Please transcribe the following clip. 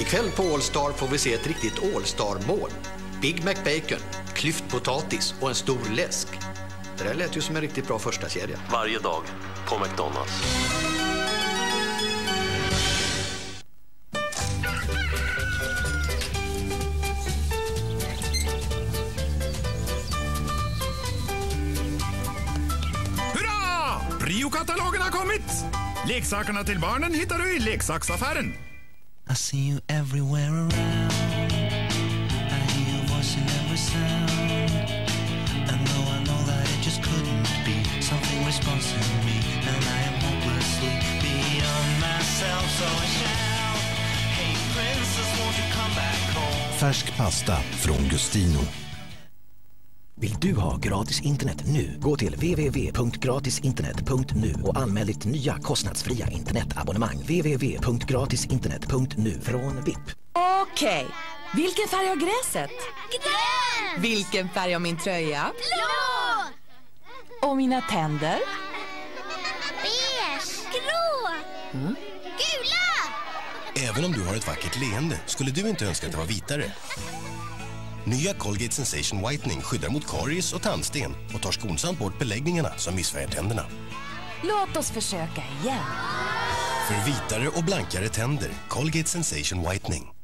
Ikväll på Allstar får vi se ett riktigt Allstar-mål. Big McBacon, klyftpotatis och en stor läsk. Det där lät ju som en riktigt bra första kedja. Varje dag på McDonalds. Hurra! Prio-katalogen har kommit! Leksakerna till barnen hittar du i leksaksaffären. I see you everywhere around. I hear your voice in every sound. And though I know that it just couldn't be, something responds to me, and I am hopelessly beyond myself. So I shout, Hey princess, won't you come back home? Färsk pasta från Gustino. Vill du ha gratis internet nu? Gå till www.gratisinternet.nu och anmäl ditt nya kostnadsfria internetabonnemang. www.gratisinternet.nu från VIP. Okej, vilken färg har gräset? Grön! Vilken färg har min tröja? Blå! Och mina tänder? Beige! Grå! Gula! Även om du har ett vackert leende skulle du inte önska att det var vitare. Nya Colgate Sensation Whitening skyddar mot karies och tandsten och tar skonsamt bort beläggningarna som missfärgar tänderna. Låt oss försöka igen. För vitare och blankare tänder, Colgate Sensation Whitening.